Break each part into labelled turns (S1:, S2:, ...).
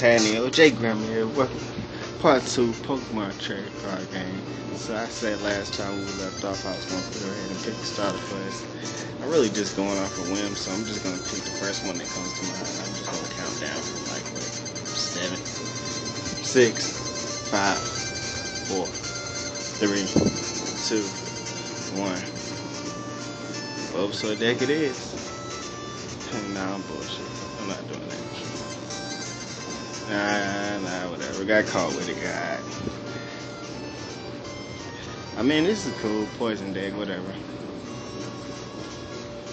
S1: Happening? OJ Graham here. Welcome. Part 2 Pokemon Trading Card Game. So I said last time we left off I was going to go ahead and pick the starter us. I'm really just going off a whim, so I'm just going to pick the first one that comes to mind. I'm just going to count down from like, what, 7, 6, 5, 4, 3, 2, 1. Oh, so deck it is. Nah, nah, whatever. Got caught with it, God. I mean, this is cool. Poison deck, whatever.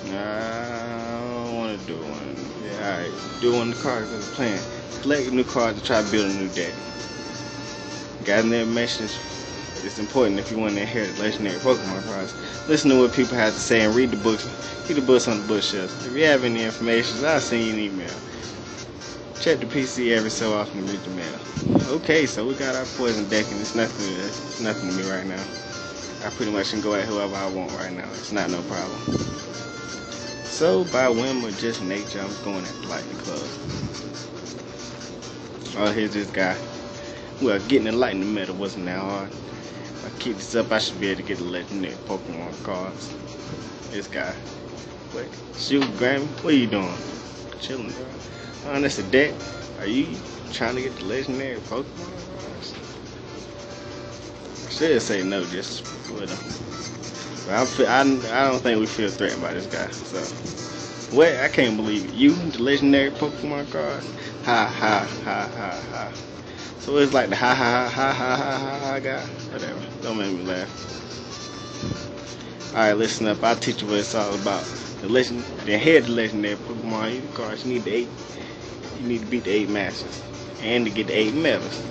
S1: Nah, I don't want to do one. Yeah, alright. Do one of the cards because playing. Collect new card to try to build a new deck. Got in there mentions it's important if you want to inherit legendary Pokemon cards. Listen to what people have to say and read the books. Read the books on the bookshelves. If you have any information, I'll send you an email. Check the PC every so often to read the mail. Okay, so we got our poison deck and it's nothing to, it's nothing to me right now. I pretty much can go at whoever I want right now. It's not no problem. So by whim or just nature, I'm going at the lightning club. Oh, here's this guy. Well, getting the lightning metal wasn't that hard. If I keep this up, I should be able to get the legendary Pokemon cards. This guy. Wait, shoot, Grammy, what are you doing? Chilling, bro. Oh, that's a deck. Are you trying to get the legendary Pokemon cards? Should say no, just with him. I, I, I don't think we feel threatened by this guy. So, what? I can't believe it. You, the legendary Pokemon cards? Ha ha ha ha ha. So it's like the ha ha ha ha ha ha ha guy. Whatever. Don't make me laugh. Alright, listen up. I'll teach you what it's all about. The legend, the head legendary Pokemon cards. You need the eight. You need to beat the eight masters, and to get the eight medals.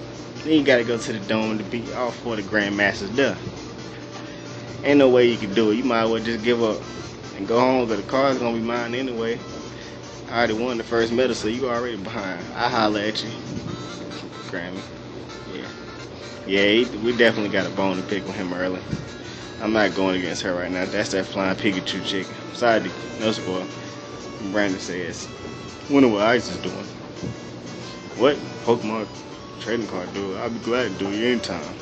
S1: Then you gotta go to the dome to beat all four of the grandmasters done. Ain't no way you can do it. You might as well just give up and go home, but the car's gonna be mine anyway. I already won the first medal, so you already behind. I holler at you, Grammy. Yeah, yeah, he, we definitely got a bone to pick with him early. I'm not going against her right now. That's that flying Pikachu chick. Sorry, no spoil. Brandon says, wonder what Ice is doing. What? Pokemon trading card dude. I'll be glad to do it anytime.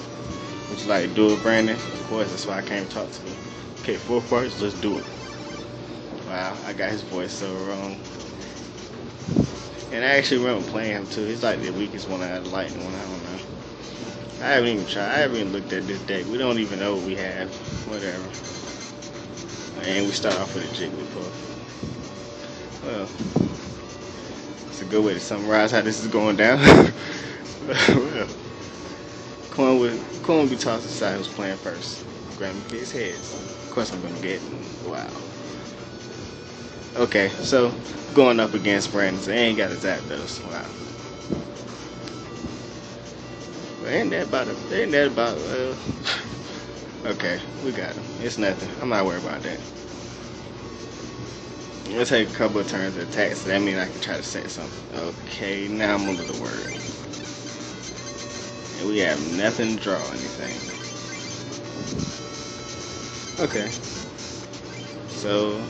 S1: Would you like to do it, Brandon? Of course, that's why I came to talk to you. Okay, four parts, let's do it. Wow, I got his voice so wrong. And I actually remember playing him too. He's like the weakest one out of lightning one, I don't know. I haven't even tried. I haven't even looked at this deck. We don't even know what we have. Whatever. And we start off with a Jigglypuff. Well, a good way to summarize how this is going down. Coin will, Coin will be tossed aside who's playing first. Grab me his heads. Of course I'm to get. Wow. Okay, so going up against Brandon. He ain't got his Zapdos. Wow. But ain't that about it? Ain't that about uh Okay, we got him. It's nothing. I'm not worried about that. Let's take a couple of turns to attack, so that means I can try to set something. Okay, now I'm under the word. And we have nothing to draw anything. Okay. So,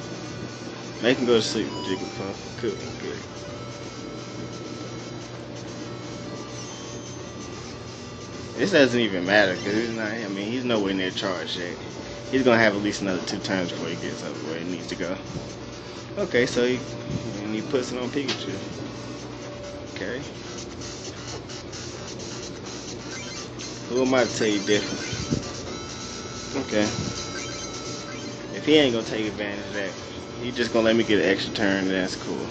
S1: make him go to sleep, Jigglypuff. Good, good. This doesn't even matter because he's not. I mean, he's nowhere near charged yet. He's gonna have at least another two turns before he gets up where he needs to go. Okay, so he and he puts it on Pikachu. Okay. Who am I to tell you different? Okay. If he ain't gonna take advantage of that, he just gonna let me get an extra turn. That's cool.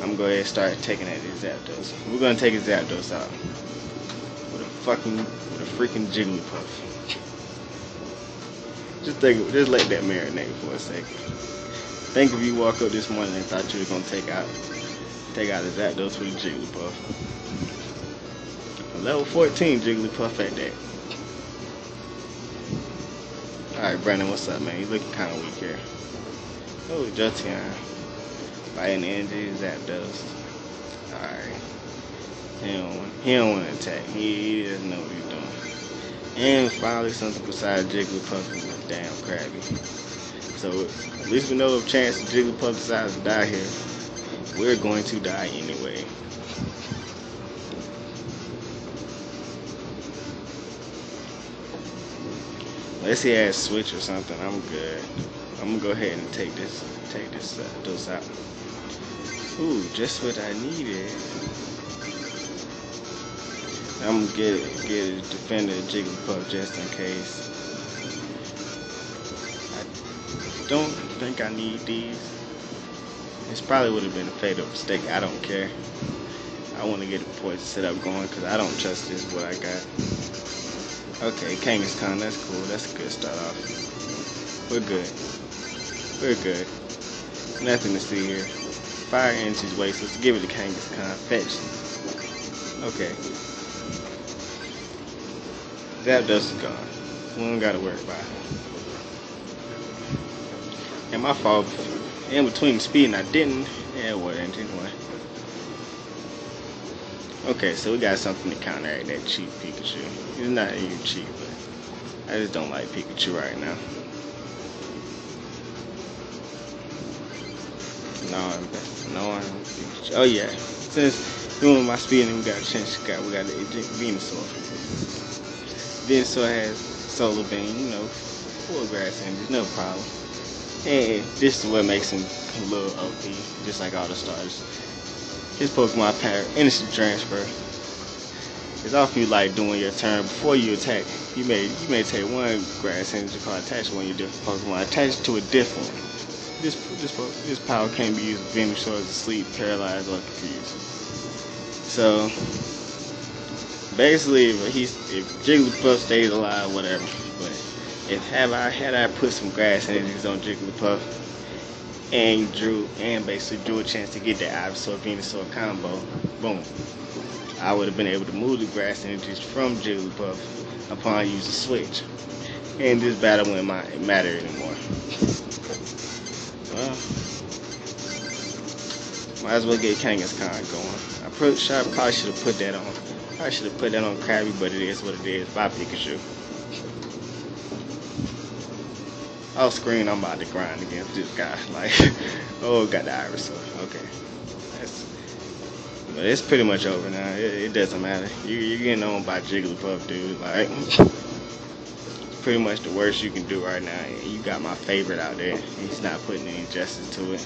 S1: I'm gonna go ahead and start taking at his Zapdos. We're gonna take his Zapdos out With a fucking with a freaking Jigglypuff. Just think, just let that marinate for a second. Think if you walk up this morning and thought you were gonna take out, take out Zapdos with a Jigglypuff. Level 14 Jigglypuff at that. Alright, Brandon, what's up, man? You looking kind of weak here. Oh, Jolteon. Fighting energy, Zapdos. Alright. He don't he don't want to attack. He, he doesn't know what he's doing. And finally something besides Jigglypuff is a damn Krabby. So at least we know of chance Jigglypuff decides to die here. We're going to die anyway. Unless he has switch or something, I'm good. I'm gonna go ahead and take this, take this, uh, those out. Ooh, just what I needed. I'm gonna get get a defender Jigglypuff just in case. Don't think I need these. This probably would have been a fatal mistake. I don't care. I want to get a poison setup going because I don't trust this what I got. Okay, Kangaskhan, that's cool. That's a good start off. We're good. We're good. Nothing to see here. Fire Energy's waste. Let's give it to Kangaskhan. Fetch. Okay. That dust is gone. We don't gotta worry about it. And my fault. In between speeding, I didn't. Yeah, it wasn't anyway. Okay, so we got something to counteract that cheap Pikachu. It's not even cheap, but I just don't like Pikachu right now. No, no, Pikachu. Oh yeah, since doing my speeding, we got a chance. Got we got the Venusaur. Venusaur has Solar Beam, you know, full grass engines, no problem. And this is what makes him a little OP, just like all the stars his Pokemon power instant transfer. It's often you like doing your turn before you attack. You may you may take one grass energy card attached to one of your different Pokemon, attached to a different. This this this power can be used with Venusaur to sleep, paralyzed, or confused. So basically, if he's if Jigglypuff stays alive, whatever. But if have I had I put some grass energies on Jigglypuff, and drew and basically drew a chance to get that Ivysaur Venusaur combo. Boom. I would have been able to move the grass energies from Jigglypuff upon using Switch. And this battle wouldn't matter anymore. Well, might as well get Kangaskhan going. I probably should have put that on. I should have put that on Krabby, but it is what it is. Bye Pikachu. Off screen, I'm about to grind against this guy. Like, oh, got the iris. Okay, that's, but it's pretty much over now. It, it doesn't matter. You, you're getting owned by Jigglypuff, dude. Like, pretty much the worst you can do right now. You got my favorite out there. He's not putting any justice to it.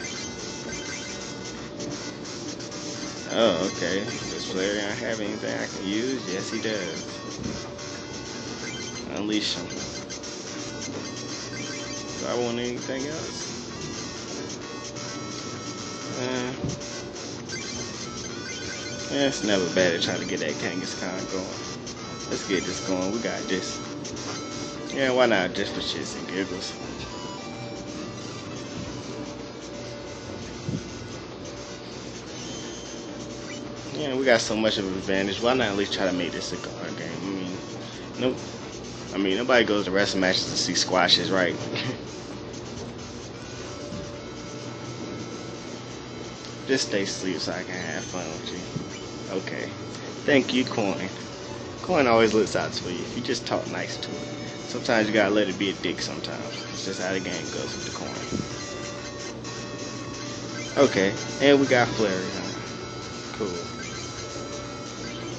S1: Oh, okay. Player don't have anything I can use? Yes, he does. Unleash him. Do I want anything else? Uh, yeah, it's never bad to try to get that Kangaskhan going. Let's get this going. We got this. Yeah, why not? Just for shits and giggles. Yeah, we got so much of an advantage. Why not at least try to make this a card game? I mean, nope. I mean, nobody goes to wrestling matches to see squashes, right? Just stay asleep so I can have fun with you. Okay. Thank you, Coin. Coin always looks out for you if you just talk nice to it. Sometimes you gotta let it be a dick sometimes. It's just how the game goes with the coin. Okay, and we got Flurry, huh? Cool.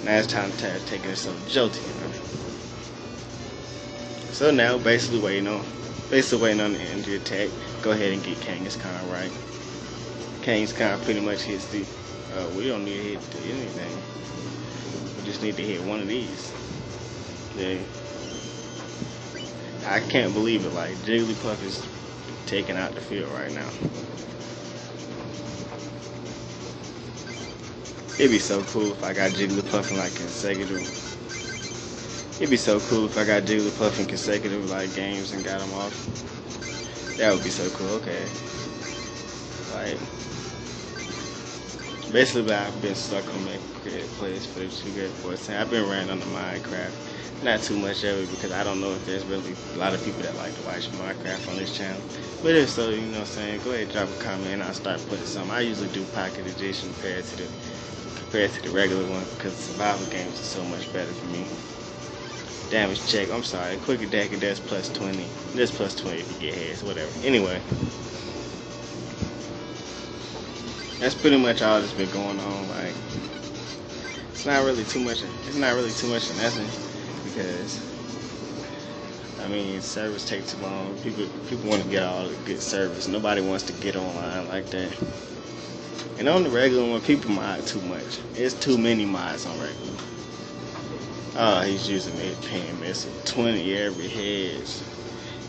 S1: Now it's time to take it some Jolteon, huh? So now, basically waiting on, basically waiting on the energy attack. Go ahead and get Kangaskhan right. Kangaskhan pretty much hits the, uh, we don't need to hit anything. We just need to hit one of these. Yeah. I can't believe it, like, Jigglypuff is taking out the field right now. It'd be so cool if I got Jigglypuff in like consecutive. It'd be so cool if I got Jigglypuff in consecutive like games and got them off. That would be so cool. Okay. Like, basically I've been stuck on my creative place for the two great boys. I've been ran on the Minecraft. Not too much it because I don't know if there's really a lot of people that like to watch Minecraft on this channel. But if so, you know what I'm saying, go ahead drop a comment and I'll start putting some. I usually do Pocket Edition compared to the compared to the regular one because survival games are so much better for me. Damage check, I'm sorry, quick attack it does plus 20. This plus 20 if you get heads, whatever. Anyway. that's pretty much all that's been going on. Like, it's not really too much. It's not really too much of nothing because I mean, service takes too long. People people want to get all the good service. Nobody wants to get online like that. And on the regular one, people mod too much. It's too many mods on regular. Oh, he's using mid pin missile. 20 every hedge.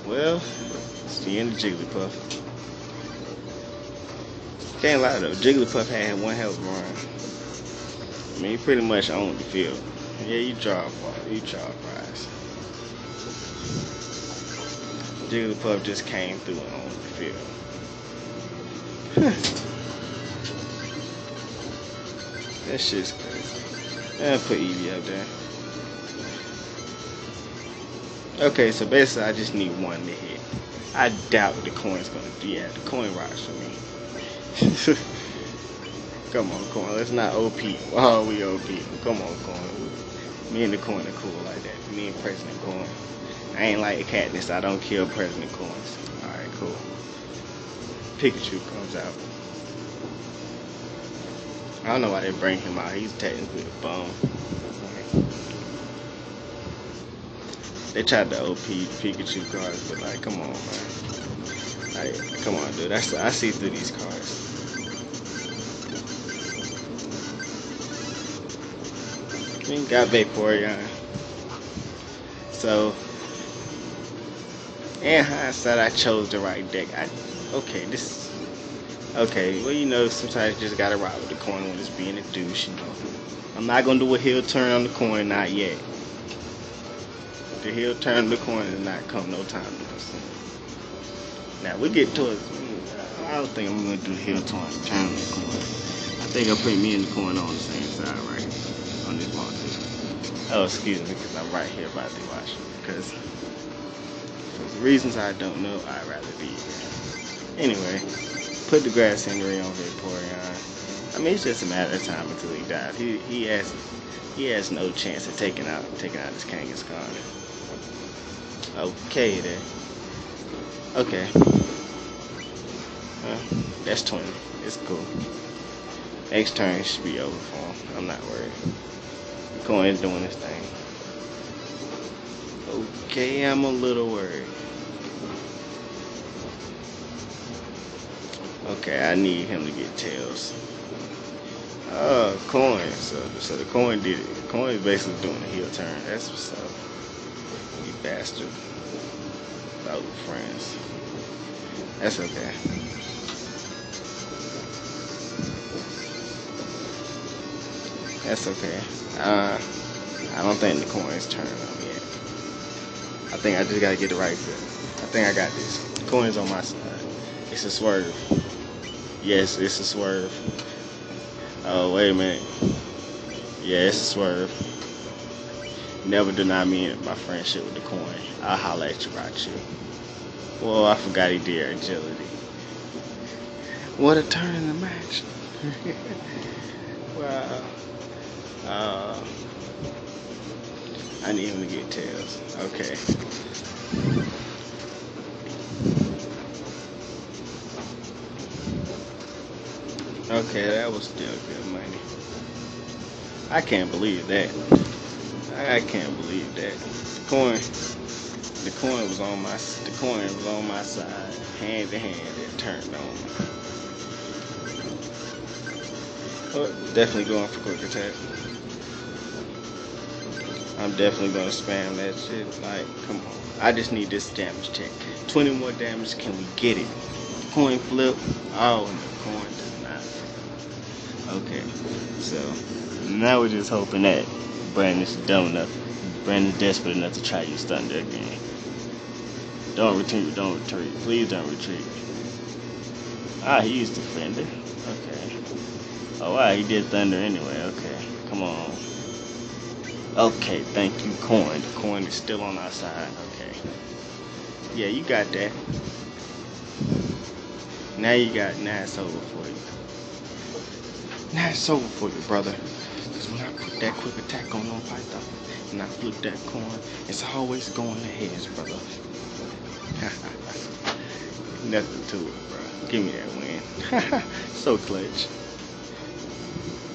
S1: Well, it's the end of Jigglypuff. Can't lie though, Jigglypuff had one hell of a run. I mean, he pretty much owned the field. Yeah, you draw far, you draw prize. Jigglypuff just came through and owned the field. that shit's crazy. I'll put Eevee up there. Okay, so basically I just need one to hit. I doubt the coin's gonna yeah, the coin rocks for me. Come on, coin. Let's not OP. Oh, we OP. Come on, coin. Me and the coin are cool like that. Me and President Coin. I ain't like a Katniss. I don't kill President Coins. Alright, cool. Pikachu comes out. I don't know why they bring him out. He's technically a bum. They tried to OP Pikachu cards, but like, come on, man. Like, come on, dude. That's I see through these cards. We got Vaporeon. So, in hindsight, I chose the right deck. I, okay, this. Okay, well, you know, sometimes you just gotta ride with the coin when it's being a douche, you know. I'm not gonna do a heel turn on the coin, not yet heel turn the corner and not come no time soon. Now we get towards. I don't think I'm gonna do heel turn turn the corner. I think I'll put me in the corner on the same side right on this mountain. Oh, excuse me, because I'm right here by the watch. Because for reasons I don't know, I'd rather be here. Anyway, put the grass injury on Vaporeon. I mean, it's just a matter of time until he dies. He he has he has no chance of taking out taking out his Kangaskhan. Okay then. Okay. Uh, that's 20. It's cool. Next turn should be over for him. I'm not worried. The coin's doing his thing. Okay, I'm a little worried. Okay, I need him to get tails. Oh, coin. So, so the coin did it. The coin is basically doing a heel turn. That's what's up You bastard. About friends. That's okay. That's okay. Uh, I don't think the coin's turning on yet. I think I just gotta get the right fit. I think I got this. The coin's on my side. It's a swerve. Yes, it's a swerve. Oh, wait a minute. Yeah, it's a swerve. Never deny me my friendship with the coin. I'll holler at you about you. Well, I forgot he did agility. What a turn in the match. wow. Uh, I need him to get tails. Okay. Okay, that was still good money. I can't believe that. I can't believe that. The coin, the coin was on my, the coin was on my side, hand to hand. It turned on. Oh, definitely going for quick attack. I'm definitely gonna spam that shit. Like, come on. I just need this damage check. 20 more damage. Can we get it? Coin flip. Oh, no, coin does not. Okay, so now we're just hoping that Brandon's dumb enough. Brandon's desperate enough to try use thunder again. Don't retreat, don't retreat. Please don't retreat. Ah, he used defender. Okay. Oh wow, he did thunder anyway. Okay. Come on. Okay, thank you, coin. The coin is still on our side. Okay. Yeah, you got that. Now you got now it's over for you. Now it's over for you, brother when I put that quick attack on on Python and I flip that coin, it's always going to heads, brother. Nothing to it, bro. Give me that win. so clutch.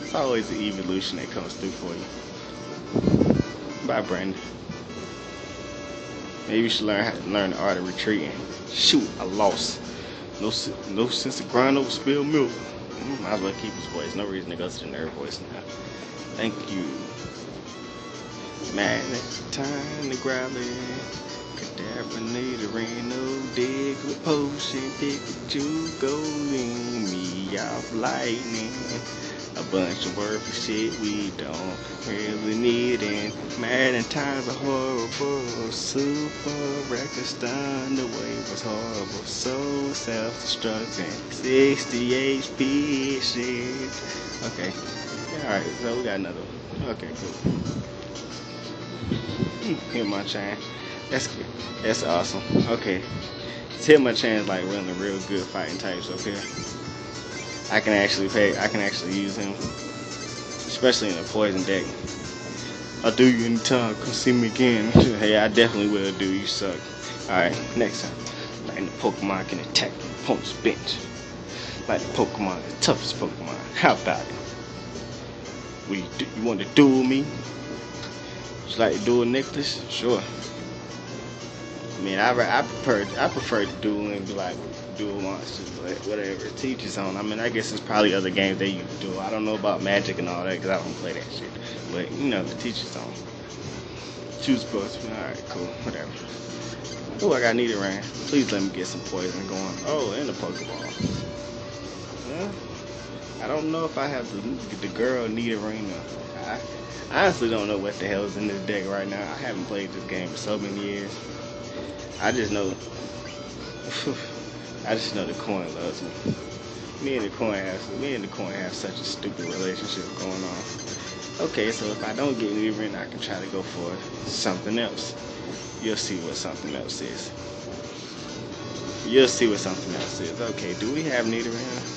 S1: It's always the evolution that comes through for you. Bye, Brandon. Maybe you should learn how to learn the art of retreating. Shoot, I lost. No, no sense of grind over spilled milk. Mm, might as well keep his voice. No reason to go to the nerd voice now. Thank you. Man, it's time to grab it. Cadaver Reno dig with potion, Pikachu golden me off lightning. A bunch of worthless shit we don't really need and Madden times are horrible. Super record stun the way was horrible. So self-destructing. 60 HP shit. Okay. Alright, so we got another one. Okay, cool. Hmm, hit my chain. That's good. That's awesome. Okay. Hitmonchan's like one of the real good fighting types up here. I can actually pay I can actually use him. Especially in a poison deck. I'll do you anytime, come see me again. hey, I definitely will do, you suck. Alright, next time. Like the Pokemon can attack the opponent's bench. Like the Pokemon, the toughest Pokemon. How about it? What you, you want to duel me? Just like to duel Nicholas? Sure. I mean, I, I prefer I prefer to duel and be like duel monsters, but whatever. It teaches on. I mean, I guess there's probably other games they use duel. I don't know about Magic and all that because I don't play that shit. But you know, the teaches on. Choose books. All right, cool, whatever. Oh, I got Nidoran. Please let me get some poison going. Oh, and a Pokeball. Yeah. I don't know if I have the the girl Nidorina. I honestly don't know what the hell is in this deck right now. I haven't played this game for so many years. I just know. I just know the coin loves me. Me and the coin have me and the coin have such a stupid relationship going on. Okay, so if I don't get Nidoran, I can try to go for something else. You'll see what something else is. You'll see what something else is. Okay, do we have Nidoran?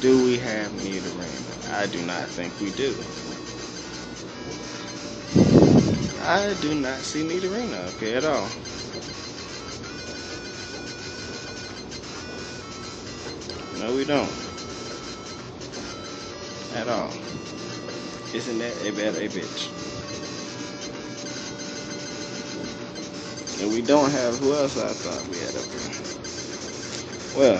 S1: Do we have Nidoran? I do not think we do. I do not see Nidorina up here at all. No, we don't. At all. Isn't that a bad a bitch? And we don't have who else I thought we had up here. Well,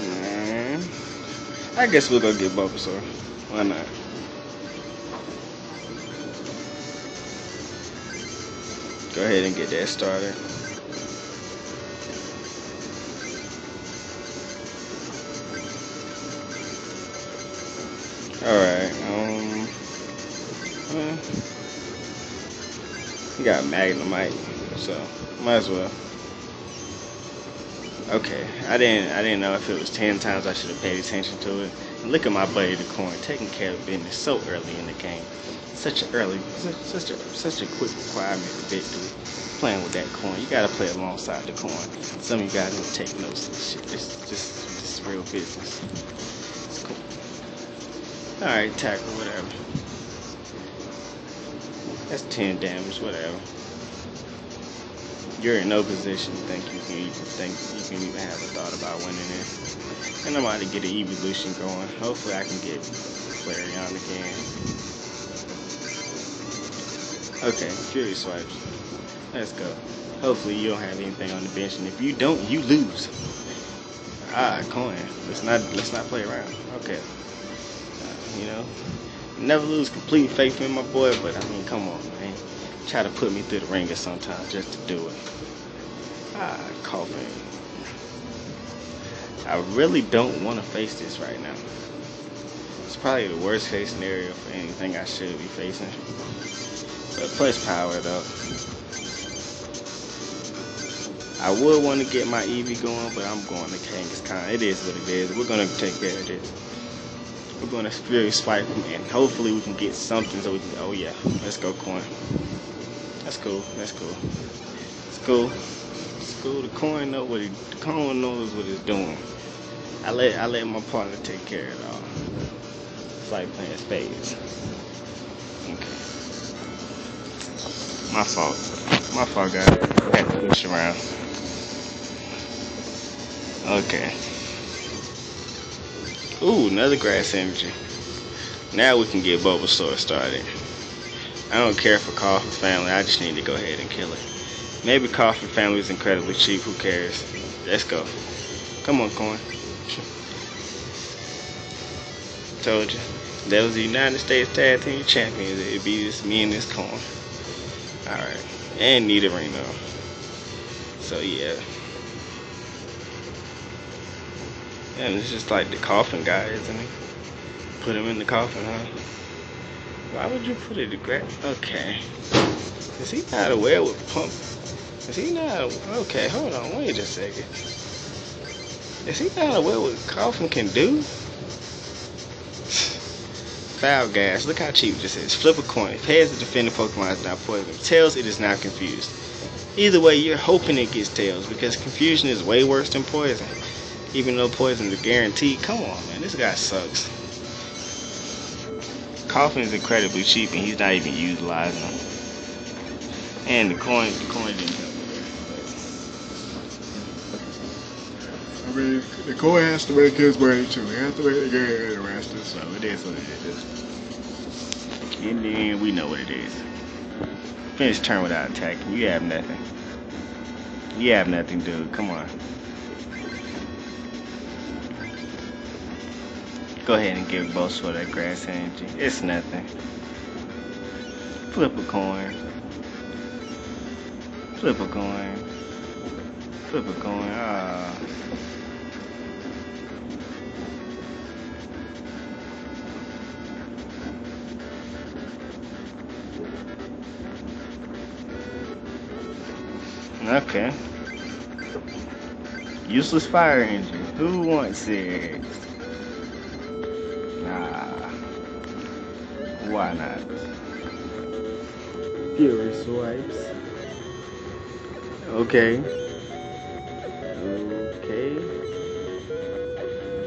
S1: mm. I guess we'll go get Bulbasaur. Why not? Go ahead and get that started. Alright, um... We got Magnemite, so might as well. Okay, I didn't I didn't know if it was ten times I should have paid attention to it. Look at my buddy the coin taking care of business so early in the game. Such an early, such, a such a quick requirement to victory. Playing with that coin, you gotta play alongside the coin. Some of you guys don't take notes shit. This just is real business. It's cool. All right, tackle whatever. That's ten damage, whatever you're in no position to think you can even think you can even have a thought about winning it. And I'm about to get an evolution going. Hopefully I can get Flareon again. Okay, Fury swipes. Let's go. Hopefully you don't have anything on the bench, and if you don't, you lose. Ah, coin. Let's not let's not play around. Okay. Uh, you know, never lose complete faith in my boy, but I mean, come on, man try to put me through the ringer sometimes just to do it. Ah, Koffing. I really don't want to face this right now. It's probably the worst case scenario for anything I should be facing. But plus power though. I would want to get my Eevee going, but I'm going to Kangaskhan. It is what it is. We're going to take care of this. We're going to Swipe him, and hopefully we can get something so we can, oh yeah, let's go coin. That's cool. That's cool. It's cool. It's cool. The coin know what he, the coin knows what it's doing. I let I let my partner take care of it all. It's like playing spades. Okay. My fault. My fault, guys. I had to push around. Okay. Ooh, another grass energy. Now we can get Bulbasaur started. I don't care for Koffing family, I just need to go ahead and kill it. Maybe Koffing family is incredibly cheap, who cares? Let's go. Come on, coin. Told you. That was the United States Tag Team Champions. It'd be just me and this coin. Alright. And Nidorino. So yeah. And it's just like the coffin guy, isn't he? Put him in the coffin, huh? Why would you put it in the Okay. Is he not aware with pump? Is he not? Okay, hold on. Wait a second. Is he not aware what Koffing can do? Foul gas. Look how cheap this is. Flip a coin. If Heads the defending Pokemon is not poison. Tails, it is not confused. Either way, you're hoping it gets tails because confusion is way worse than poison. Even though poison is guaranteed. Come on, man. This guy sucks. Koffing is incredibly cheap and he's not even utilizing them. And the coin, the coin didn't help.
S2: I mean, the coin has to make his money too. He has to make the game interesting, so it is what it is.
S1: And then we know what it is. Finish turn without attacking. You have nothing. You have nothing, dude. Come on. Go ahead and give Bulbasaur that grass energy. It's nothing. Flip a coin. Flip a coin. Flip a coin. Ah. Okay. Useless fire engine. Who wants it? Why not? Fury swipes. Okay. Okay.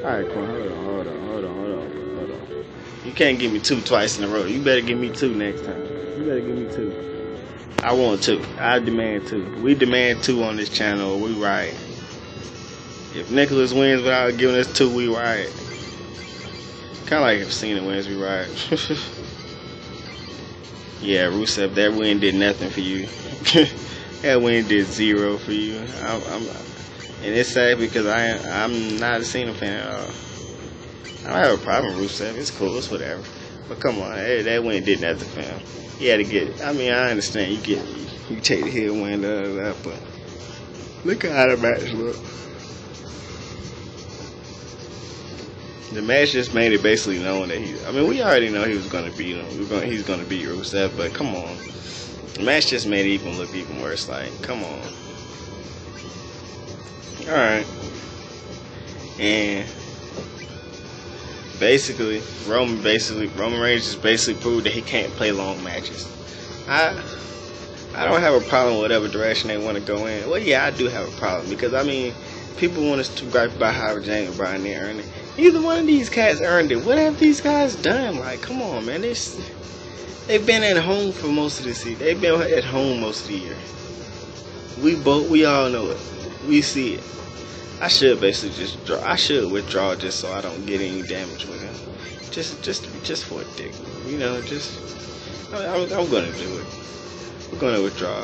S1: Alright, Quan, hold on, hold on, hold on, hold on, hold on. You can't give me two twice in a row. You better give me two next time. You better give me two. I want two. I demand two. We demand two on this channel. We right. If Nicholas wins without giving us two, we right. Kind of like if Cena wins, we right. yeah, Rusev, that win did nothing for you. that win did zero for you. I'm, I'm, and it's sad because I I'm not a Cena fan at all. I don't have a problem with Rusev. It's cool. It's whatever. But come on, that, that win did nothing for him. He had to get. I mean, I understand you get you take the head win, da, da, da, but look how the match look. The match just made it basically known that he. I mean, we already know he was to beat him. We're going. He's to beat Rusev, but come on. The match just made it even look even worse. Like, come on. All right. And basically, Roman basically Roman Reigns just basically proved that he can't play long matches. I I don't have a problem with whatever direction they want to go in. Well, yeah, I do have a problem because I mean, people want us to gripe about how James Bryan they earned it. Neither one of these cats earned it. What have these guys done? Like, come on, man. This they've been at home for most of the season. They've been at home most of the year. We both we all know it. We see it. I should basically just draw. I should withdraw just so I don't get any damage with him. Just, just, just for a dick. You know, just. I, I'm, I'm gonna do it. We're gonna withdraw.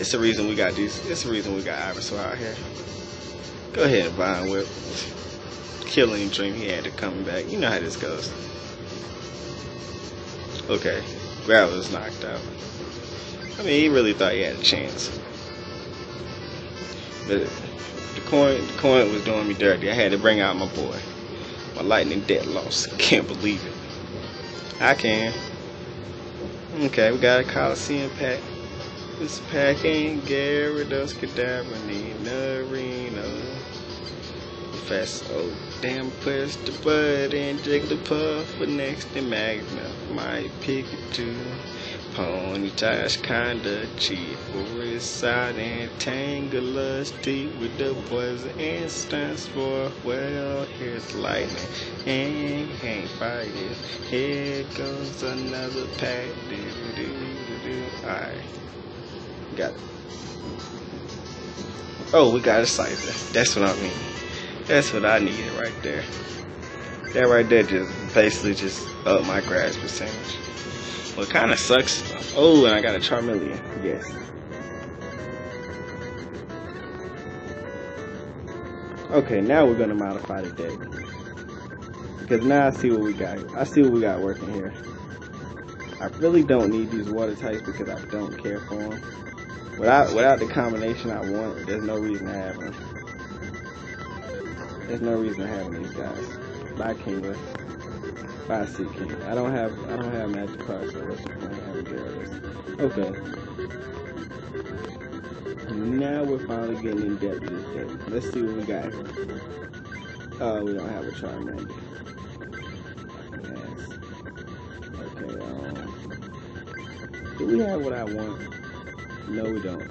S1: It's the reason we got these. It's the reason we got Ivysaur out here. Go ahead and Vine Whip. Killing dream he had to come back. You know how this goes. Okay, Graveler's knocked out. I mean, he really thought he had a chance. But the coin, the coin was doing me dirty. I had to bring out my boy. My lightning debt loss. Can't believe it. I can. Okay, we got a Colosseum pack. This pack ain't Gyarados, Kadabra, Nidorino. Fast, oh damn, press the button, Jigglypuff, for next to Magna, my Pikachu. Ponyta's kinda cheap for his side and Tangler's deep with the poison and stands for well here's lightning and can't fight it. Here goes another pack. Do, do, do, do. Alright. Got it. Oh, we got a Scyther. That's what I mean. That's what I needed right there. That right there just basically just up my grass percentage. What kind of sucks. Oh, and I got a Charmeleon. Yes. Okay, now we're gonna modify the deck. Because now I see what we got. I see what we got working here. I really don't need these water types because I don't care for them. Without without the combination I want, there's no reason to have them. There's no reason to have these guys. Bye Kingler. Bye Seaking. I don't have I don't have magic cards, so what's the point of having Gyarados? Okay. Now we're finally getting in depth with this deck. Let's see what we got. Oh, we don't have a Charmander. Yes. Okay, um. Do we have what I want? No, we don't.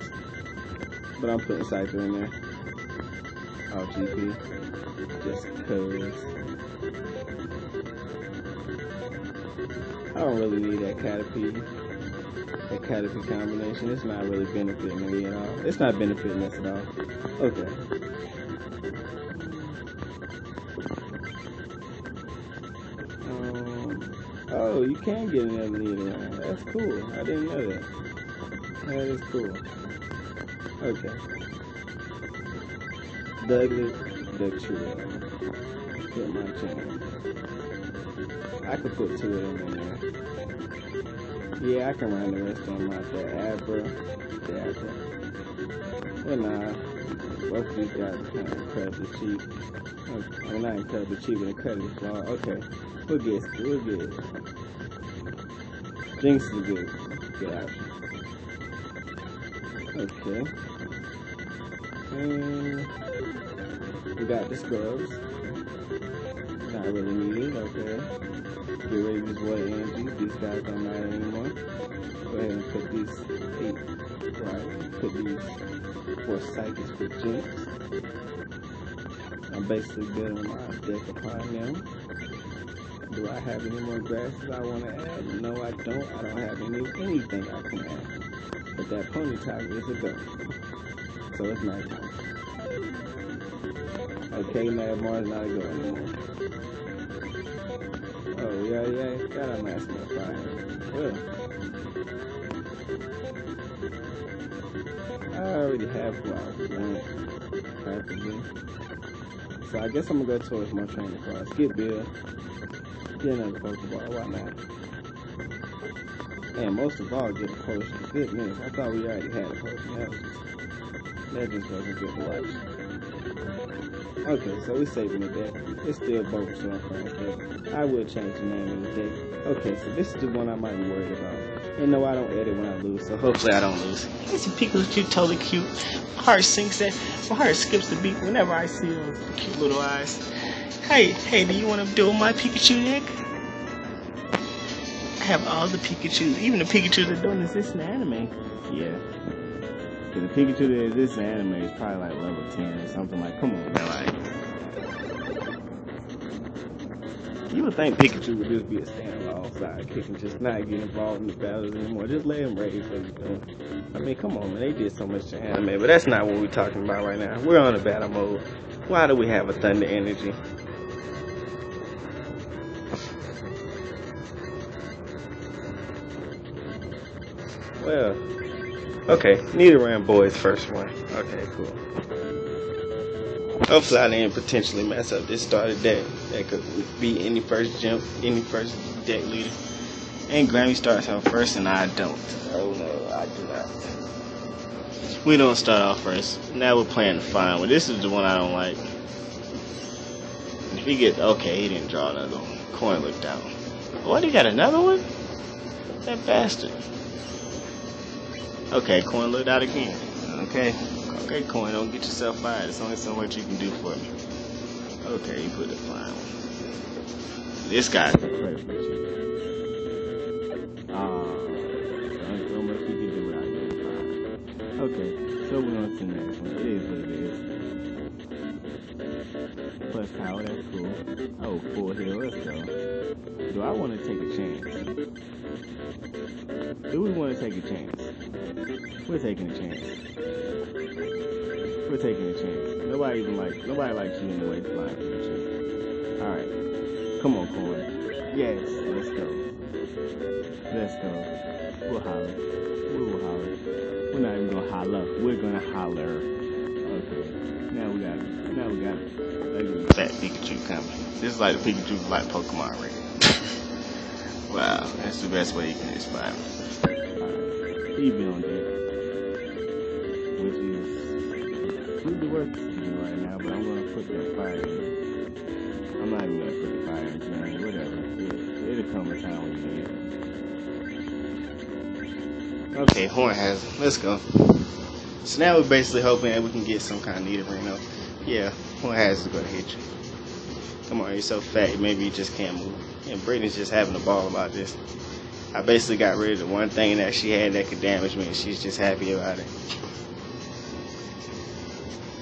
S1: But I'm putting Scyther in there. Just cause. I don't really need that Caterpie. That Caterpie combination. It's not really benefiting me at all. It's not benefiting us at all. Okay. Um, oh, you can get another Nidoran. That's cool. I didn't know that. That is cool. Okay. Douglas Dugtrio. Get my chance. I could put two of them in there. Yeah, I can run the rest of them out there. Abra. Well, nah. Both of these guys kind of incredibly cheap. Okay. Well, not incredibly cheap, but incredibly flawed. Okay. We'll get it. We'll get it. Jynx is good. Get out. Okay. And we got the scrubs. Not really needed, okay. Get of these water energies. These guys don't matter anymore. Go ahead and put these eight, right? Put these four psychics for Jynx. I'm basically building my deck upon them. Do I have any more grasses I want to add? No, I don't. I don't have any anything I can add. But that Ponyta is a go. So it's nice. Okay, Mad Mars not a go anymore. Oh, yeah, yeah, got a nice little fire. Well, I already have I practically. So I guess I'm gonna go towards my training class. Get Bill. Get another Pokeball, why not? And most of all, get a potion. Goodness, I thought we already had a potion. That, was just, wasn't good watch. Okay, so we're saving it deck. It's still Bulbasaur Frank I will change the name of the deck. Okay, so this is the one I might be worried about. And no, I don't edit when I lose, so hopefully I don't lose. This Pikachu totally cute. My heart sinks that. My heart skips the beat whenever I see those cute little eyes. Hey, hey, do you want to do my Pikachu deck? I have all the Pikachu, even the Pikachu that don't exist in anime. Yeah. Cause the Pikachu that exists in anime is probably like level 10 or something like, come on, man, like. You would think Pikachu would just be a standalone sidekick and just not get involved in the battles anymore. Just let him raise he's. I mean, come on, man. They did so much to anime, but that's not what we're talking about right now. We're on a battle mode. Why do we have a thunder energy? Well, okay. Nidoran boys first one. Okay, cool. Hopefully I didn't potentially mess up this starter deck. That could be any first jump, any first deck leader. And Grammy starts out first and I don't. Oh no, I do not. We don't start off first. Now we're playing the final one. This is the one I don't like. If he get okay, he didn't draw another one. Coin looked down. What he got another one? That bastard. Okay, coin looked out again. Okay. Okay, coin, don't get yourself fired. There's only so much you can do for me. Okay, you put the fine one. This guy. Ah, there's so much you can do without getting fired. Okay, so we're on to the next one. It is what it is. Plus power, that's cool. Oh, full heal, let's go. Do I want to take a chance? Do we want to take a chance? We're taking a chance. We're taking a chance. Nobody even like nobody likes you anyway, flying Pikachu. Alright. Come on, Corn. Yes, let's go. Let's go. We'll holler. We will holler. We're not even gonna holler. We're gonna holler. Now we got now we got fat Pikachu coming. This is like the Pikachu like Pokemon right Wow, that's the best way you can describe it. On deck. Which is completely worth it right now, but I'm gonna put that fire in. I'm not even gonna put the fire in, whatever. It, it'll come a time when you need it. Okay, Horn has it. Let's go. So now we're basically hoping that we can get some kind of Nidorino. Yeah, Horn has to go to hit you. Come on, you're so fat, maybe you just can't move. And Brittany's just having a ball about this. I basically got rid of the one thing that she had that could damage me, and she's just happy about it.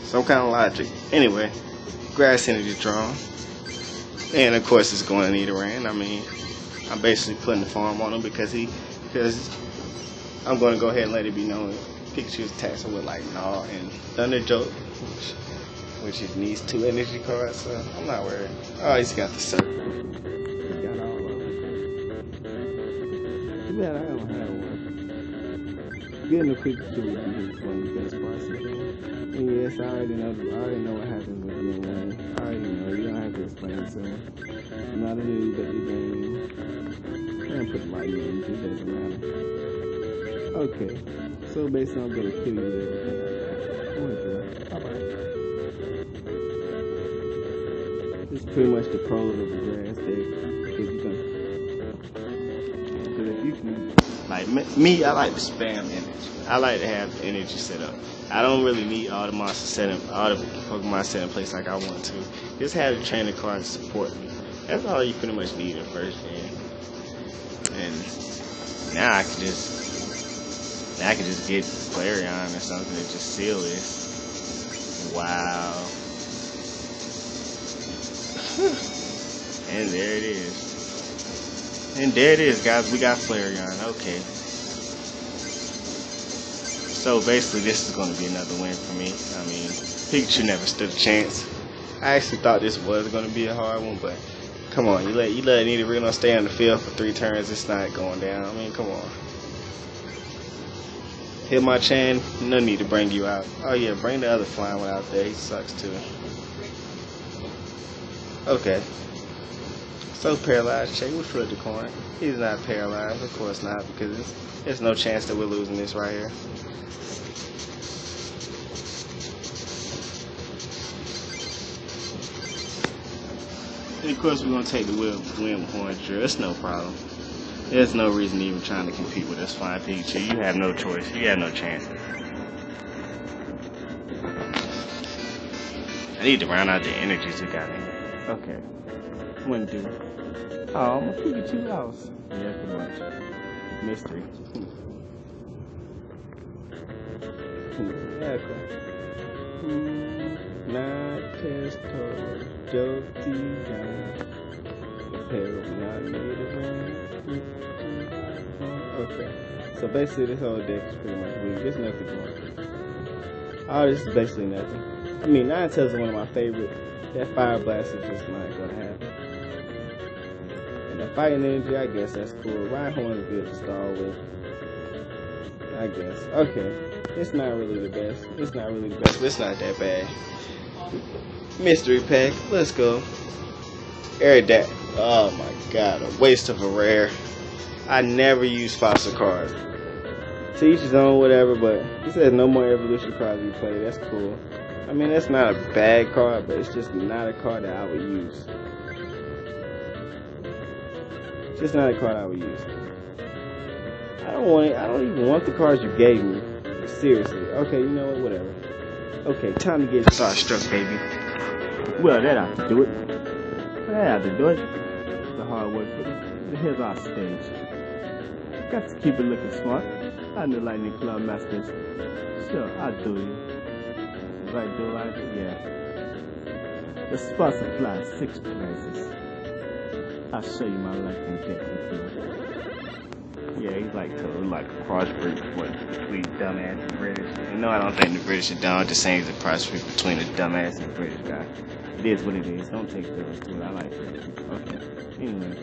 S1: Some kind of logic. Anyway, grass energy drawn. And of course, it's going to need a rain. I mean, I'm basically putting the farm on him because he, because I'm going to go ahead and let it be known Pikachu's attacks with like Gnaw and Thunder Jolt, which, he needs two energy cards, so I'm not worried. Oh, he's got the circle. He's got all of them. Too bad I don't have one. Getting a Pikachu would be one of the best parts of the game. And yes, I already know. I already know what happens with me and I already know. You don't have to explain it. I'm not a noob at the game. I don't put my names. It doesn't matter. Okay. So basically, I'm gonna kill you there. is pretty much the pros of the grass. Because you can. Because if you can. Like me, I like to spam energy. I like to have energy set up. I don't really need all the monsters set in, all the Pokemon set in place like I want to. Just have the trainer card to support me. That's all you pretty much need in first gen. And now I can just, I could just get Flareon or something and just seal this. Wow. and there it is. And there it is, guys. We got Flareon. Okay. So basically, this is going to be another win for me. I mean, Pikachu never stood a chance. I actually thought this was going to be a hard one, but come on, you let you let Nidorino stay on the field for three turns. It's not going down. I mean, come on. Hitmonchan, no need to bring you out. Oh yeah, bring the other flying one out there. He sucks too. Okay. So paralyzed, Che, we flip the coin. He's not paralyzed, of course not, because there's no chance that we're losing this right here. And of course, we're to take the wheel win with Hornsdrill. It's no problem. There's no reason even trying to compete with this fine Pikachu. You have no choice. You have no chance. I need to round out the energies we got in here. Okay. Wouldn't do. Oh, my Pikachu lost. Yeah, pretty much. Mystery. Yeah, cool. Hmm. Not test Joti not made Okay. So basically this whole deck is pretty much weak. There's nothing going Oh, this is basically nothing. I mean, Ninetales is one of my favorite. That Fire Blast is just not gonna happen. And the Fighting Energy, I guess that's cool. Rhyhorn is good to start with. I guess. Okay. It's not really the best. It's not really the best, it's not that bad. Mystery pack. Let's go. Aerodactyl. Oh my god, a waste of a rare. I never use fossil cards. To each his own, whatever, but he says no more evolution cards you play. That's cool. I mean, that's not a bad card, but it's just not a card that I would use. It's just not a card I would use. I don't want it. I don't even want the cards you gave me. Seriously. Okay, you know what? Whatever. Okay, time to get starstruck, baby. Well, that ought to do it. That ought to do it. Here's our stage. Got to keep it looking smart. I know Lightning Club Masters. Sure, I'll do it. Right, do it? Yeah. The spot supply six prices. I'll show you my lightning you. Yeah, he's like to like a crossbreed between dumbass and British. And no, I don't think the British are dumb. I'm just saying he's a crossbreed between a dumbass and a British guy. It is what it is. Don't take those to it. I like British. Okay. Anyway,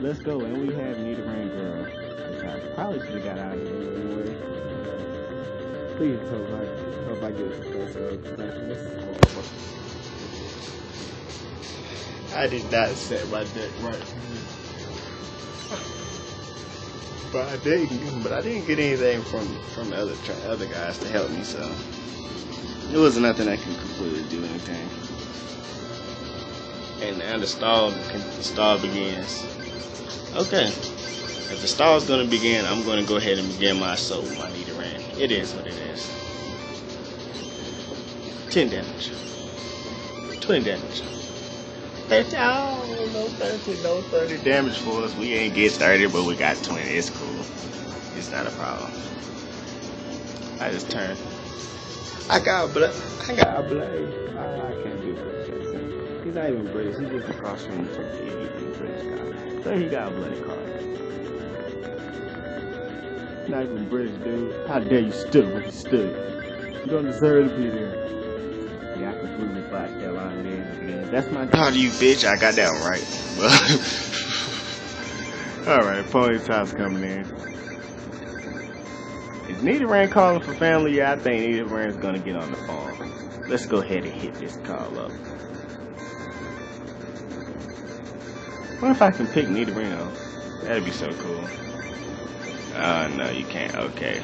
S1: let's go. And we have Need a Rain Girl, I probably should have got out of here anyway. Please hope I hope I get this I did not set my deck right. But I didn't. But I didn't get anything from from other other guys to help me. So it was nothing I could completely do anything. And now the stall the stall begins. Okay. If the stall is to begin, I'm to go ahead and begin my assault with my Nidoran. It is what it is. 10 damage. 20 damage. 30, oh, no 30, no 30 damage for us. We ain't get 30, but we got 20. It's cool. It's not a problem. I just turned. I got blood. I got blood. I can't do British He's not even British. He's just across from the guy. So he got a blood card. Not even British, dude. How dare you stood where you stood? You don't deserve to be there. Yeah, I completely botched that line there. That's my dog, you bitch. I got that right. Alright, pony's time's coming in. Is Nidoran calling for family? Yeah, I think Nidoran's gonna get on the phone. Let's go ahead and hit this call up. What if I can pick Nidoran up? That'd be so cool. Oh, no, you can't. Okay.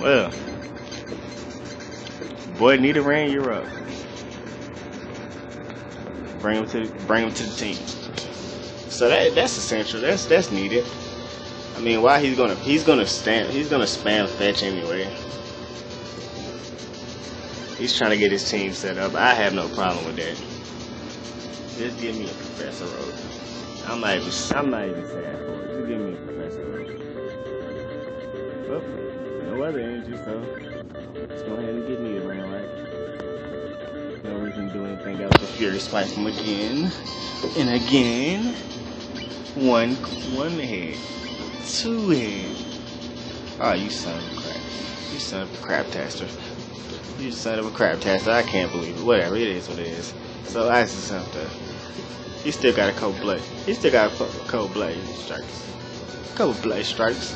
S1: Well. Boy, Nidoran, you're up. Bring him to bring him to the team. So that that's essential. That's that's needed. I mean, why he's gonna he's gonna stand he's gonna spam fetch anyway. He's trying to get his team set up. I have no problem with that. Just give me a Professor Road. I'm not even I'm not even sad for it. Just give me a Professor Road. Well, no other energy, so let's go ahead and give me reason to the Spike him again and again. One one head two head. Oh, you son of a crap. You son of a crap taster. You son of a crap taster. I can't believe it. Whatever, it is what it is. So I just something. He still got a cold blade. He still got a cold blade strikes. Couple blade strikes.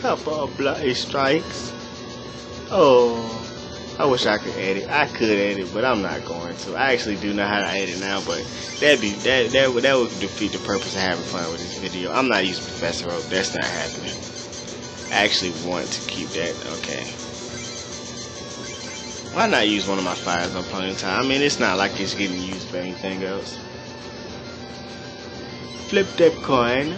S1: Couple blade strikes. Oh. I wish I could edit. I could edit, but I'm not going to. I actually do know how to edit now, but that'd be that that would that would defeat the purpose of having fun with this video. I'm not using Professor Oak. That's not happening. I actually want to keep that. Okay. Why not use one of my fires on plenty time? I mean, it's not like it's getting used for anything else. Flip that coin.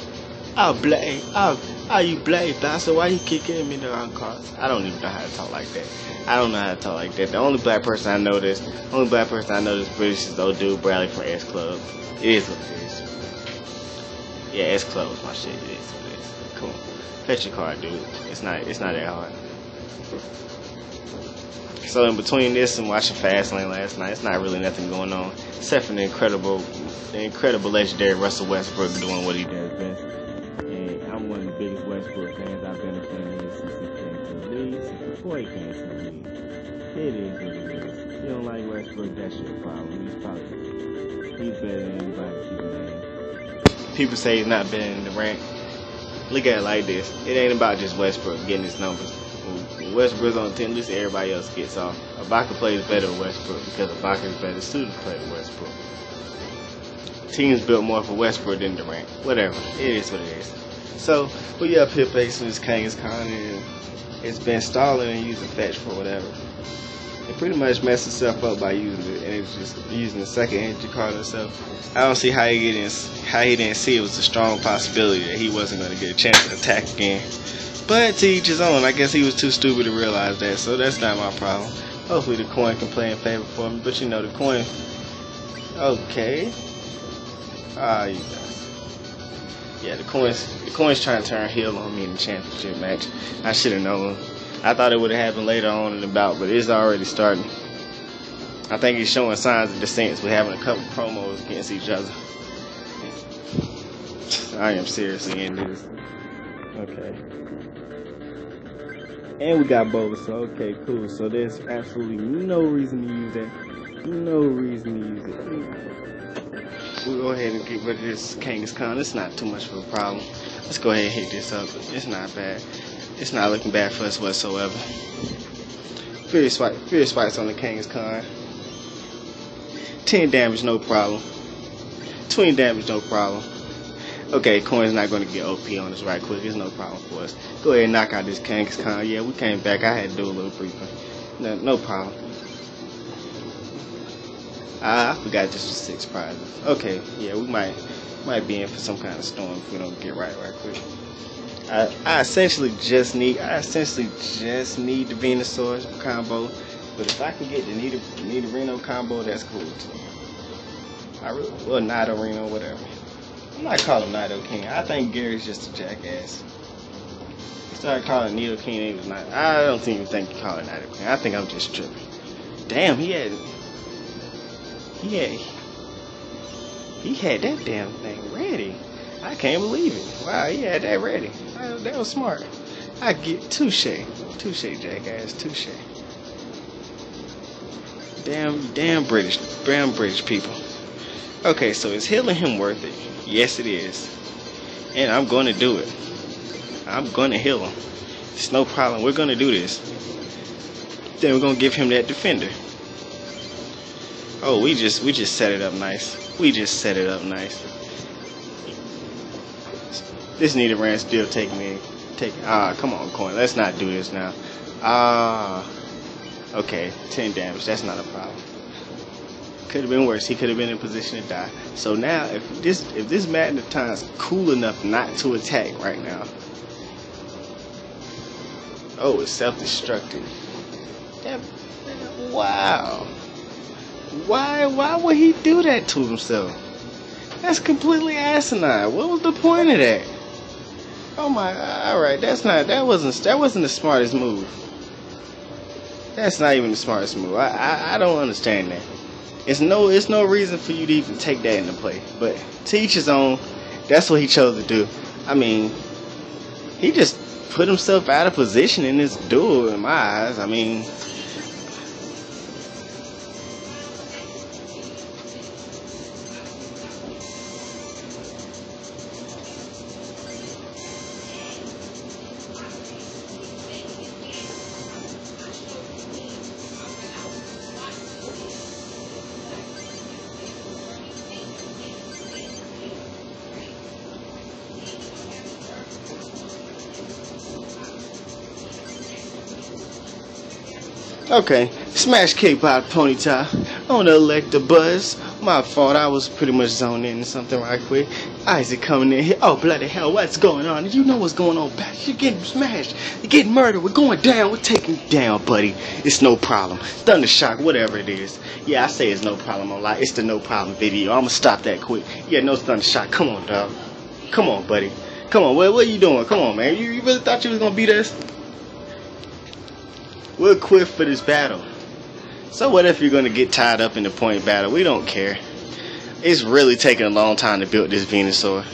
S1: I'll blame. I'll how you black bastard? Why you kicking me the wrong cards? I don't even know how to talk like that. I don't know how to talk like that. The only black person I know this, only black person I know this British is old dude Bradley from S Club. It is what it is. Yeah, S Club is my shit. It is what it is. Come on, fetch your card, dude. It's not. It's not that hard. So in between this and watching Fastlane last night, it's not really nothing going on except for the incredible, the incredible legendary Russell Westbrook doing what he does best. It is what it is. You don't like Westbrook, that's your problem. He's probably he's better than anybody you People say he's not better than Durant. Look at it like this. It ain't about just Westbrook getting his numbers. When Westbrook's on the team, everybody else gets off. Ibaka plays better with Westbrook because Ibaka is better suited to play with Westbrook. Team's built more for Westbrook than Durant. Whatever. It is what it is. So we up here facing this Kangaskhan and it's been stalling and using fetch for whatever. It pretty much messed itself up by using it and it's just using the second energy card itself. I don't see how he didn't how he didn't see it was a strong possibility that he wasn't gonna get a chance to attack again. But to each his own, I guess he was too stupid to realize that, so that's not my problem. Hopefully the coin can play in favor for me, but you know the coin Okay. Ah, you yeah, the coins the coins trying to turn heel on me in the championship match. I should have known. I thought it would have happened later on in the bout, but it's already starting. I think he's showing signs of dissent. We're having a couple promos against each other. I am seriously in this. Okay. And we got Bulbasaur. Okay, cool. So there's absolutely no reason to use that. No reason to use it. We'll go ahead and get rid of this Kangaskhan. It's not too much of a problem. Let's go ahead and hit this up. It's not bad. It's not looking bad for us whatsoever. Furious Swipe, Furious Swipes on the Kangaskhan. 10 damage, no problem. 20 damage, no problem. Okay, Coin's not going to get OP on us right quick. It's no problem for us. Go ahead and knock out this Kangaskhan. Yeah, we came back. I had to do a little briefing. No, no problem. Ah, I forgot this was six prizes. Okay, yeah, we might might be in for some kind of storm if we don't get right right quick. I, I essentially just need I essentially just need the Venusaur combo, but if I can get the Nita Nidorino combo, that's cool too. I really, well, Nidorino, whatever. I'm not calling Nidoking. I think Gary's just a jackass. He started calling Nidoking. He was not. I don't even think he called Nidoking. I think I'm just tripping. Damn, he had. He had. He had that damn thing ready. I can't believe it. Wow, he had that ready. That was smart. I get touche, touche, jackass, touche. Damn, damn British, damn British people. Okay, so is healing him worth it? Yes, it is. And I'm going to do it. I'm going to heal him. It's no problem. We're going to do this. Then we're going to give him that defender. Oh, we just we just set it up nice. We just set it up nice. This Nidoran still taking me. Take ah, come on, coin. Let's not do this now. Ah, okay, ten damage. That's not a problem. Could have been worse. He could have been in position to die. So now, if this if this Magneton's cool enough not to attack right now. Oh, it's self-destructive. Wow. Why why would he do that to himself? That's completely asinine. What was the point of that? Oh my alright, that's not that wasn't that wasn't the smartest move. That's not even the smartest move. I, I, I don't understand that. It's no it's no reason for you to even take that into play. But to each his own, that's what he chose to do. I mean, he just put himself out of position in this duel in my eyes. I mean Okay, smash K-pop ponytail on the Electabuzz. My fault, I was pretty much zoned in something right quick. Isaac coming in here. Oh, bloody hell, what's going on? You know what's going on, back? You're getting smashed. You're getting murdered. We're going down. We're taking you down, buddy. It's no problem. Thunder shock, whatever it is. Yeah, I say it's no problem. I'm like, it's the no problem video. I'm gonna stop that quick. Yeah, no thunder shock. Come on, dog. Come on, buddy. Come on, what, what are you doing? Come on, man. You, you really thought you was gonna beat us? We'll quit for this battle. So what if you're going to get tied up in the point battle? We don't care. It's really taking a long time to build this Venusaur.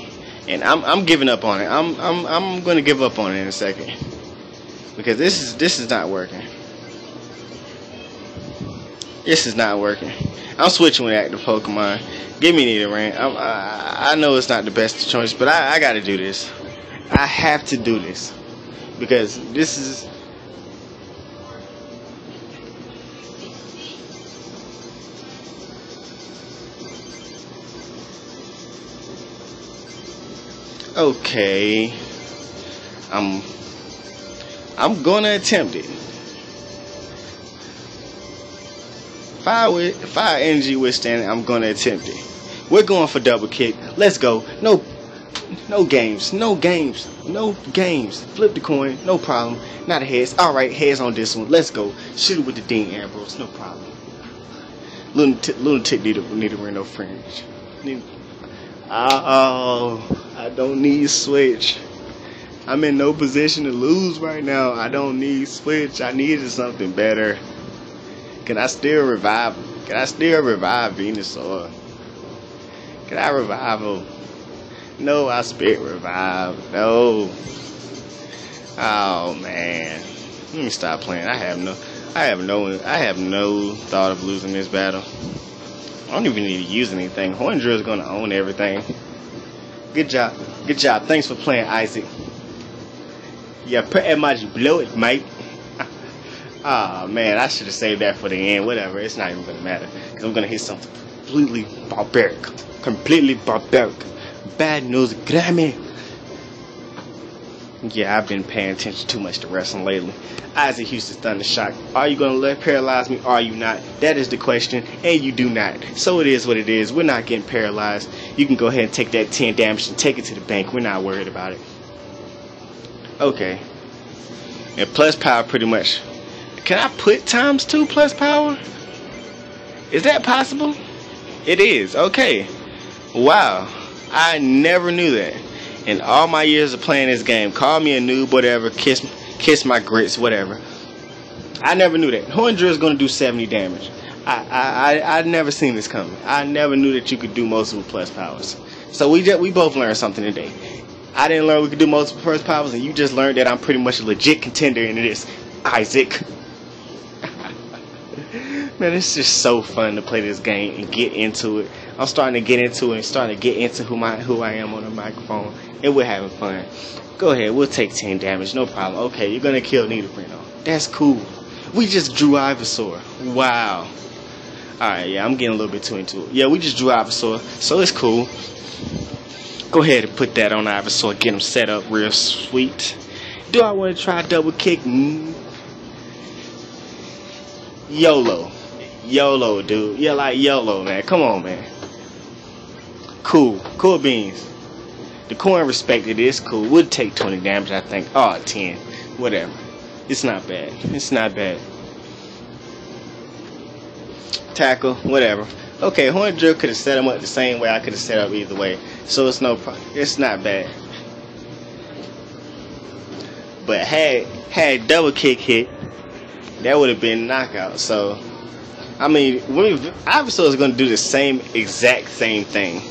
S1: And I'm, I'm giving up on it. I'm, I'm, I'm going to give up on it in a second. Because this is, this is not working. This is not working. I'm switching with active Pokemon. Give me Nidoran. I, I know it's not the best choice, but I, I got to do this. I have to do this. Because this is okay, I'm I'm gonna attempt it. Fire with fire energy withstanding, I'm gonna attempt it. We're going for double kick. Let's go. No no games. No games. No games. Flip the coin. No problem. Not a heads. Alright, heads on this one. Let's go. Shoot it with the Dean Ambrose. No problem. Lunatic, lunatic need to, need to win no fringe. Need, oh. I don't need switch. I'm in no position to lose right now. I don't need switch. I needed something better. Can I still revive? Can I still revive Venusaur? Can I revive him? No, I spit revive. No. Oh man. Let me stop playing. I have no I have no I have no thought of losing this battle. I don't even need to use anything. Horn is gonna own everything. Good job. Good job. Thanks for playing Isaac. Yeah, pretty much blow it, mate. Ah, oh, man, I should have saved that for the end. Whatever, it's not even gonna matter. Cause I'm gonna hit something completely barbaric. Completely barbaric. Bad news, Grammy. Yeah, I've been paying attention too much to wrestling lately. Isaac Houston's Thunder Shock. Are you gonna let paralyze me? Are you not? That is the question, and you do not. So it is what it is. We're not getting paralyzed. You can go ahead and take that 10 damage and take it to the bank. We're not worried about it. Okay. And plus power pretty much. Can I put times two plus power? Is that possible? It is. Okay. Wow. I never knew that in all my years of playing this game. Call me a noob, whatever. Kiss, kiss my grits, whatever. I never knew that. Drill is going to do 70 damage. I, I, I, I never seen this coming. I never knew that you could do multiple plus powers. So we just, we both learned something today. I didn't learn we could do multiple plus powers, and you just learned that I'm pretty much a legit contender in this. Isaac. Man, it's just so fun to play this game and get into it. I'm starting to get into it and starting to get into who my who I am on the microphone, and we're having fun. Go ahead, we'll take 10 damage, no problem. Okay, you're gonna kill Nidorino. That's cool. We just drew Ivysaur. Wow. Alright, yeah, I'm getting a little bit too into it. Yeah, we just drew Ivysaur, so it's cool. Go ahead and put that on Ivysaur, get him set up real sweet. Do I want to try double kick? Mm. YOLO. YOLO, dude. Yeah, like YOLO, man. Come on, man. Cool. Cool beans. The coin respected is cool. Would take 20 damage, I think. Oh, 10. Whatever. It's not bad. It's not bad. Tackle, whatever. Okay, Horn Drill could have set him up the same way I could have set up either way. So it's no problem. It's not bad. But had had double kick hit, that would have been knockout. So I mean, Ivysaur is going to do the same exact same thing.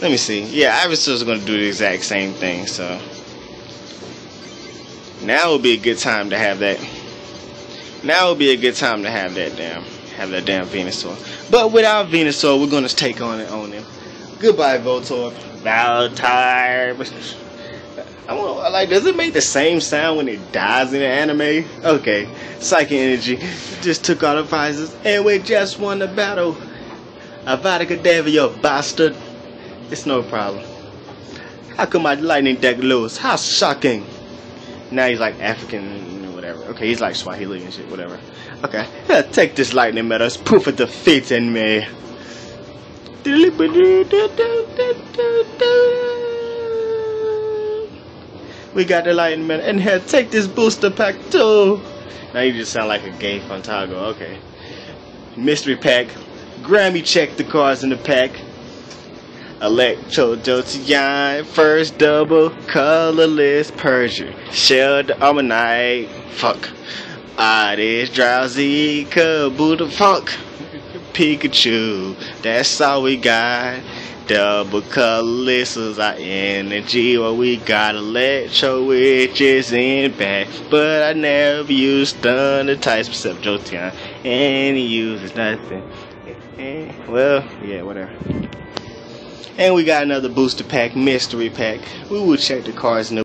S1: Let me see. Yeah, Ivysaur is going to do the exact same thing. So now would be a good time to have that. Now would be a good time to have that damn, have that damn Venusaur. But without Venusaur, we're going to take on it on him. Goodbye, Voltorb. Valtire. I want like, does it make the same sound when it dies in the anime? Okay, Psychic Energy just took all the prizes, and we just won the battle. Avada Kedavra, you bastard. It's no problem. How come my lightning deck lose? How shocking. Now he's like African, whatever. Okay, he's like Swahili and shit, whatever. Okay, yeah, take this lightning medal. It's proof of defeat in me. We got the lightning man. And here, take this booster pack too. Now you just sound like a gay Fantago. Okay. Mystery pack. Grammy check the cards in the pack. Electro Jolteon, first double, colorless Persian, Shelled Ammonite, fuck. Ah, this drowsy, Kabuto funk, Pikachu, that's all we got. Double colorless is our energy. Well, we got electro witches in back. But I never used thunder types except Jolteon. And he uses nothing. well, yeah, whatever. And we got another booster pack, mystery pack. We will check the cards in the